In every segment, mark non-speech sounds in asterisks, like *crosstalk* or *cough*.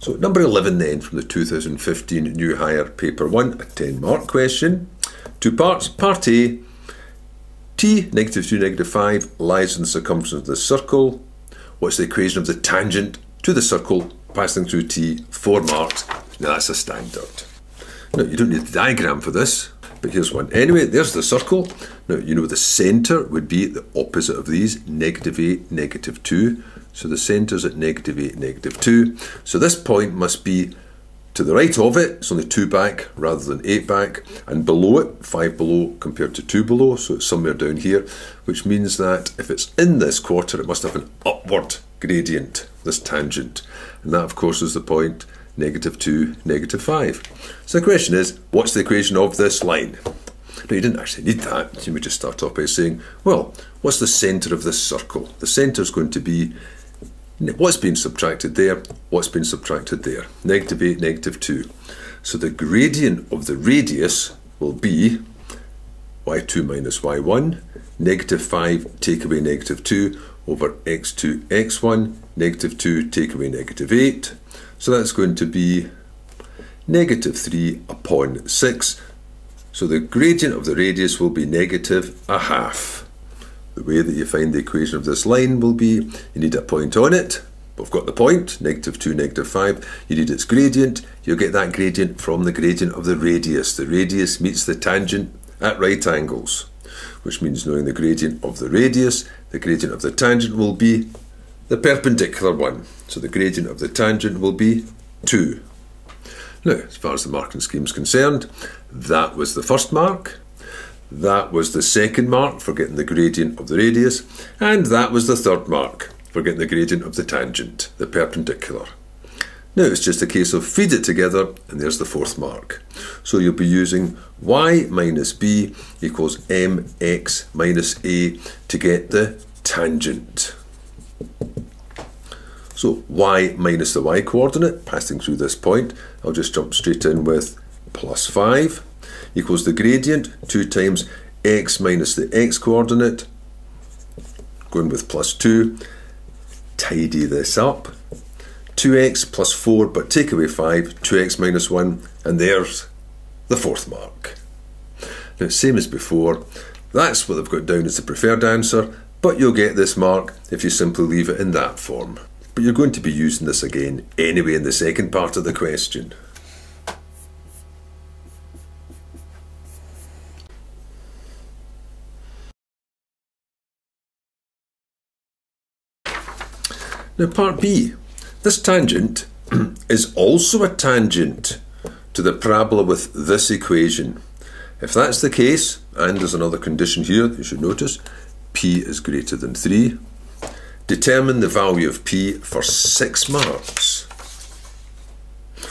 So number 11 then from the 2015 New Higher Paper 1, a 10 mark question. Two parts. Part A, t negative 2 negative 5 lies in the circumference of the circle. What's the equation of the tangent to the circle passing through t? Four marks. Now that's a standard. Now you don't need the diagram for this, but here's one. Anyway, there's the circle. Now you know the centre would be the opposite of these, negative 8, negative 2. So the centre's at negative 8, negative 2. So this point must be to the right of it, it's only 2 back rather than 8 back, and below it, 5 below compared to 2 below, so it's somewhere down here, which means that if it's in this quarter, it must have an upward gradient, this tangent. And that, of course, is the point negative 2, negative 5. So the question is, what's the equation of this line? Now, you didn't actually need that. You would just start off by saying, well, what's the centre of this circle? The centre is going to be What's been subtracted there? What's been subtracted there? Negative 8, negative 2. So the gradient of the radius will be y2 minus y1, negative 5 take away negative 2 over x2, x1, negative 2 take away negative 8. So that's going to be negative 3 upon 6. So the gradient of the radius will be negative a half. The way that you find the equation of this line will be, you need a point on it, we've got the point, negative 2, negative 5, you need its gradient, you'll get that gradient from the gradient of the radius. The radius meets the tangent at right angles, which means knowing the gradient of the radius, the gradient of the tangent will be the perpendicular one. So the gradient of the tangent will be 2. Now, as far as the marking scheme is concerned, that was the first mark. That was the second mark for getting the gradient of the radius, and that was the third mark for getting the gradient of the tangent, the perpendicular. Now it's just a case of feed it together, and there's the fourth mark. So you'll be using y minus b equals mx minus a to get the tangent. So y minus the y coordinate, passing through this point, I'll just jump straight in with plus 5 equals the gradient, 2 times x minus the x coordinate, going with plus 2. Tidy this up. 2x plus 4, but take away 5, 2x minus 1, and there's the fourth mark. Now, same as before, that's what they've got down as the preferred answer, but you'll get this mark if you simply leave it in that form. But you're going to be using this again anyway in the second part of the question. Now, part B. This tangent *clears throat* is also a tangent to the parabola with this equation. If that's the case, and there's another condition here you should notice, p is greater than 3, determine the value of p for 6 marks.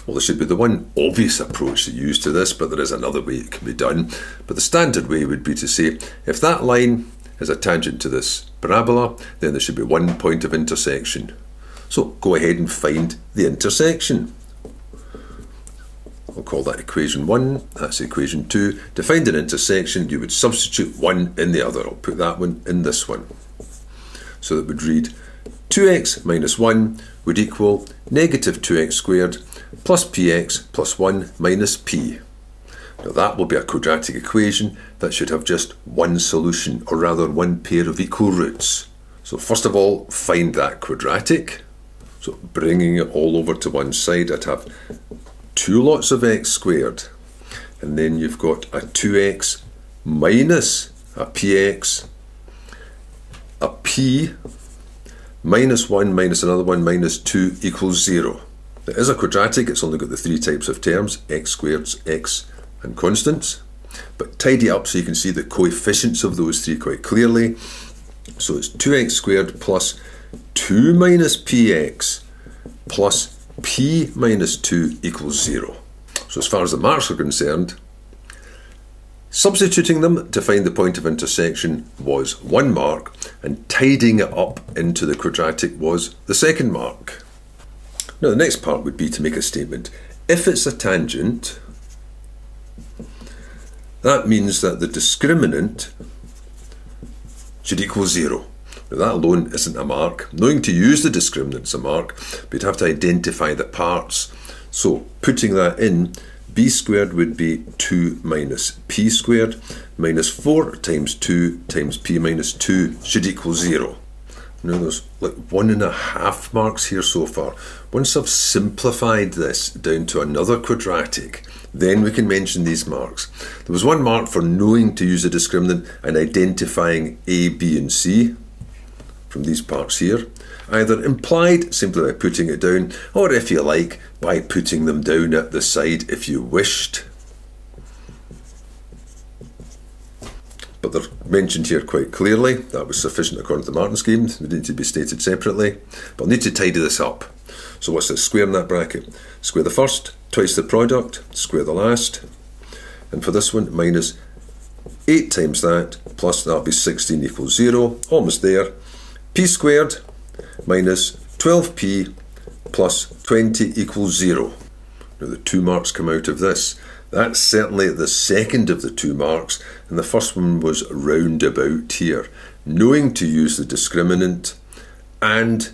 Well, there should be the one obvious approach to use to this, but there is another way it can be done. But the standard way would be to say, if that line is a tangent to this parabola, then there should be one point of intersection. So go ahead and find the intersection. I'll call that equation 1, that's equation 2. To find an intersection, you would substitute one in the other. I'll put that one in this one. So that would read 2x minus 1 would equal negative 2x squared plus px plus 1 minus p. Now that will be a quadratic equation that should have just one solution, or rather one pair of equal roots. So first of all, find that quadratic. So bringing it all over to one side, I'd have two lots of x squared. And then you've got a 2x minus a px, a p minus 1 minus another 1 minus 2 equals 0. It is a quadratic, it's only got the three types of terms, x squared, x and constants. But tidy up so you can see the coefficients of those three quite clearly. So it's 2x squared plus 2 minus px plus p minus 2 equals 0. So as far as the marks are concerned, substituting them to find the point of intersection was one mark, and tidying it up into the quadratic was the second mark. Now the next part would be to make a statement. If it's a tangent, that means that the discriminant should equal 0. Now that alone isn't a mark. Knowing to use the discriminant's a mark, but you'd have to identify the parts. So putting that in, b squared would be 2 minus p squared, minus 4 times 2 times p minus 2 should equal 0. Now there's like one and a half marks here so far. Once I've simplified this down to another quadratic, then we can mention these marks. There was one mark for knowing to use a discriminant and identifying A, B and C from these parts here, either implied simply by putting it down, or if you like, by putting them down at the side if you wished. But they're mentioned here quite clearly. That was sufficient according to the marking scheme. They need to be stated separately. But I'll need to tidy this up. So what's this? Square in that bracket. Square the first, twice the product, square the last. And for this one, minus 8 times that, plus that'll be 16 equals 0. Almost there p squared minus 12p plus 20 equals 0. Now the two marks come out of this. That's certainly the second of the two marks, and the first one was roundabout here. Knowing to use the discriminant and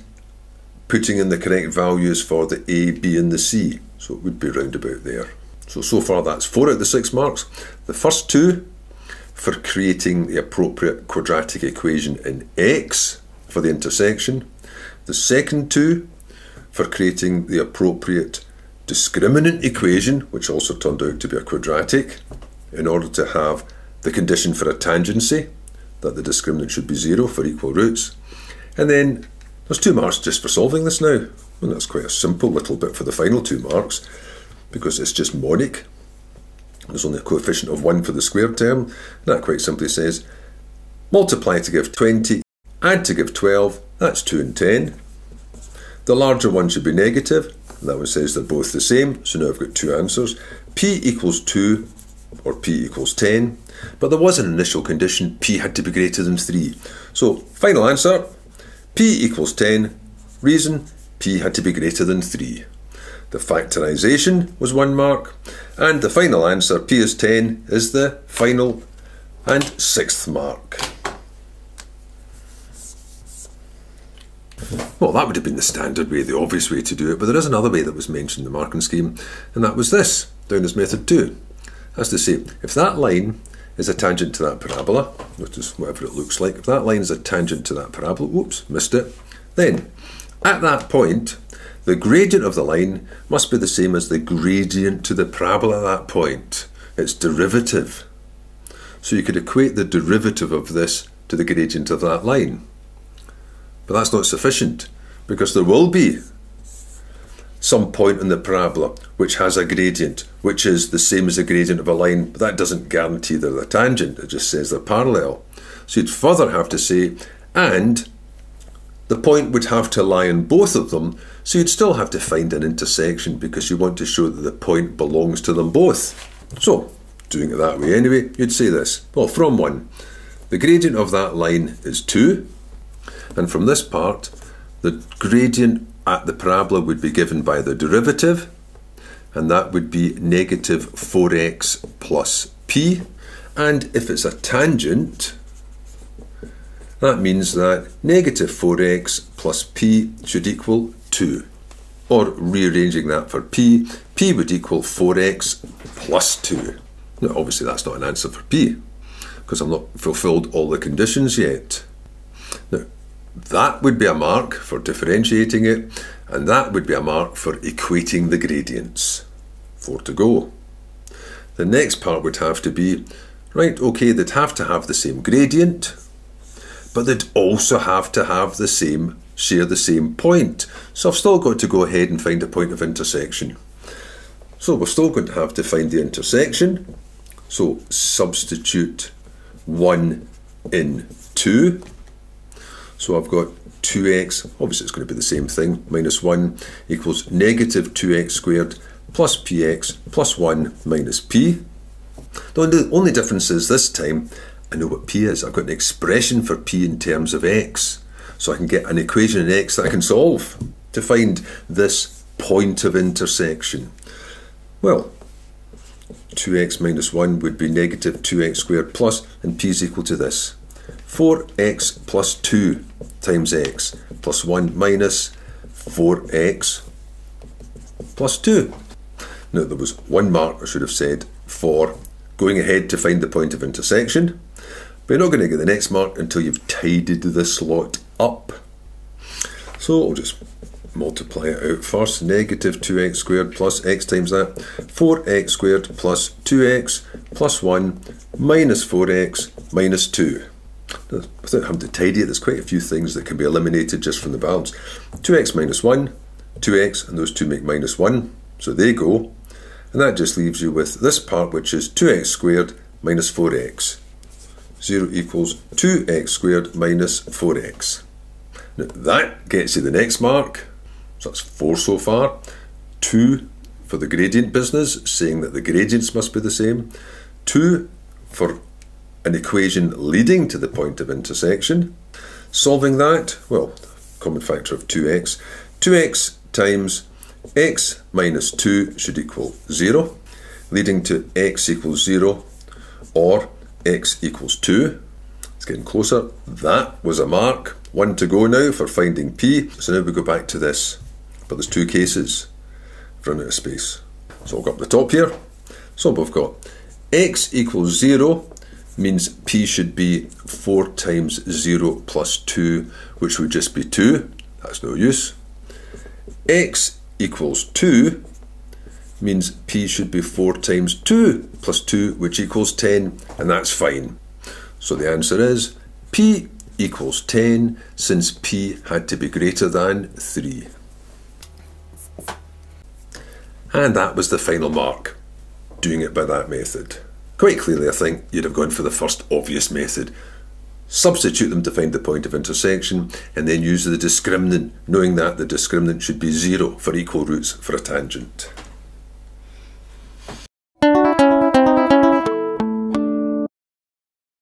putting in the correct values for the A, B and the C. So it would be roundabout there. So, so far that's four out of the six marks. The first two for creating the appropriate quadratic equation in X, for the intersection. The second two for creating the appropriate discriminant equation, which also turned out to be a quadratic, in order to have the condition for a tangency, that the discriminant should be zero for equal roots. And then there's two marks just for solving this now. And that's quite a simple little bit for the final two marks, because it's just monic. There's only a coefficient of 1 for the squared term. And that quite simply says multiply to give 20 Add to give 12, that's 2 and 10. The larger one should be negative, and that one says they're both the same, so now I've got two answers. P equals 2, or P equals 10, but there was an initial condition, P had to be greater than 3. So, final answer, P equals 10, reason, P had to be greater than 3. The factorisation was one mark, and the final answer, P is 10, is the final and sixth mark. Well, that would have been the standard way, the obvious way to do it, but there is another way that was mentioned in the marking scheme, and that was this, down as method 2. That's to say, if that line is a tangent to that parabola, notice whatever it looks like, if that line is a tangent to that parabola, whoops, missed it, then at that point, the gradient of the line must be the same as the gradient to the parabola at that point. It's derivative. So you could equate the derivative of this to the gradient of that line. But that's not sufficient because there will be some point in the parabola which has a gradient which is the same as the gradient of a line, but that doesn't guarantee they're the tangent, it just says they're parallel. So you'd further have to say, and the point would have to lie in both of them, so you'd still have to find an intersection because you want to show that the point belongs to them both. So, doing it that way anyway, you'd say this. Well, from 1, the gradient of that line is 2, and from this part, the gradient at the parabola would be given by the derivative, and that would be negative 4x plus p. And if it's a tangent, that means that negative 4x plus p should equal 2. Or rearranging that for p, p would equal 4x plus 2. Now, obviously, that's not an answer for p, because I've not fulfilled all the conditions yet. Now, that would be a mark for differentiating it, and that would be a mark for equating the gradients. Four to go. The next part would have to be, right, okay, they'd have to have the same gradient, but they'd also have to have the same, share the same point. So I've still got to go ahead and find a point of intersection. So we're still going to have to find the intersection. So substitute 1 in 2 so I've got 2x, obviously it's going to be the same thing, minus 1 equals negative 2x squared plus px plus 1 minus p. The only difference is this time I know what p is. I've got an expression for p in terms of x. So I can get an equation in x that I can solve to find this point of intersection. Well, 2x minus 1 would be negative 2x squared plus, and p is equal to this. 4x plus 2 times x plus 1 minus 4x plus 2. Now there was one mark I should have said for going ahead to find the point of intersection, but you're not going to get the next mark until you've tidied this lot up. So I'll just multiply it out first. Negative 2x squared plus x times that. 4x squared plus 2x plus 1 minus 4x minus 2. Without having to tidy it, there's quite a few things that can be eliminated just from the balance. 2x minus 1, 2x, and those two make minus 1. So they go. And that just leaves you with this part, which is 2x squared minus 4x. 0 equals 2x squared minus 4x. Now that gets you the next mark. So that's 4 so far. 2 for the gradient business, saying that the gradients must be the same. 2 for an equation leading to the point of intersection. Solving that, well, common factor of 2x. 2x times x minus 2 should equal 0, leading to x equals 0 or x equals 2. It's getting closer. That was a mark. One to go now for finding p. So now we go back to this. But there's two cases. I've run out of space. So I'll go up the top here. So we've got x equals 0 means p should be 4 times 0 plus 2, which would just be 2. That's no use. x equals 2 means p should be 4 times 2 plus 2, which equals 10, and that's fine. So the answer is p equals 10, since p had to be greater than 3. And that was the final mark, doing it by that method. Quite clearly, I think you'd have gone for the first obvious method. Substitute them to find the point of intersection and then use the discriminant, knowing that the discriminant should be zero for equal roots for a tangent.